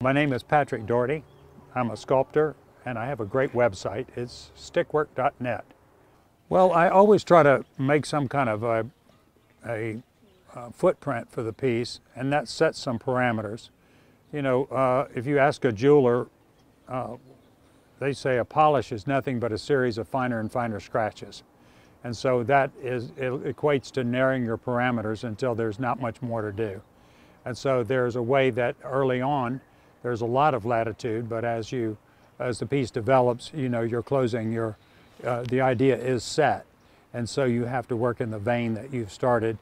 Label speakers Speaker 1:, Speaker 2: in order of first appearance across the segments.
Speaker 1: My name is Patrick Dougherty. I'm a sculptor and I have a great website. It's stickwork.net. Well, I always try to make some kind of a, a, a footprint for the piece and that sets some parameters. You know, uh, if you ask a jeweler, uh, they say a polish is nothing but a series of finer and finer scratches. And so that is, it equates to narrowing your parameters until there's not much more to do. And so there's a way that early on there's a lot of latitude, but as you, as the piece develops, you know, you're closing your, uh, the idea is set. And so you have to work in the vein that you've started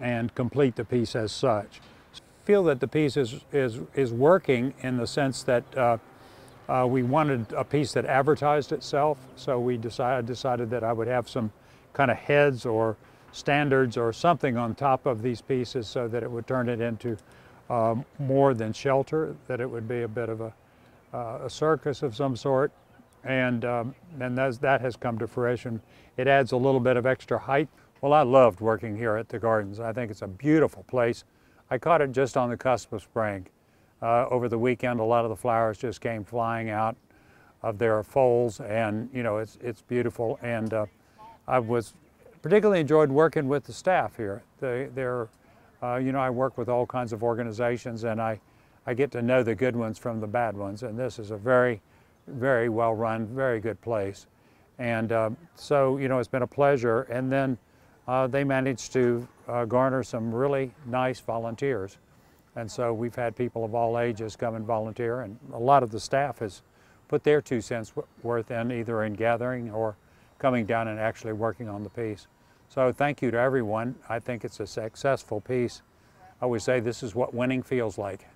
Speaker 1: and complete the piece as such. feel that the piece is, is, is working in the sense that uh, uh, we wanted a piece that advertised itself, so we decided, decided that I would have some kind of heads or standards or something on top of these pieces so that it would turn it into um, more than shelter, that it would be a bit of a, uh, a circus of some sort. And, um, and that has come to fruition. It adds a little bit of extra height. Well, I loved working here at the Gardens. I think it's a beautiful place. I caught it just on the cusp of spring. Uh, over the weekend, a lot of the flowers just came flying out of their folds, and you know it's it's beautiful. And uh, I was particularly enjoyed working with the staff here. They, they're uh, you know, I work with all kinds of organizations and I, I get to know the good ones from the bad ones. And this is a very, very well run, very good place. And uh, so, you know, it's been a pleasure. And then uh, they managed to uh, garner some really nice volunteers. And so we've had people of all ages come and volunteer. And a lot of the staff has put their two cents worth in either in gathering or coming down and actually working on the piece. So thank you to everyone. I think it's a successful piece. I always say this is what winning feels like.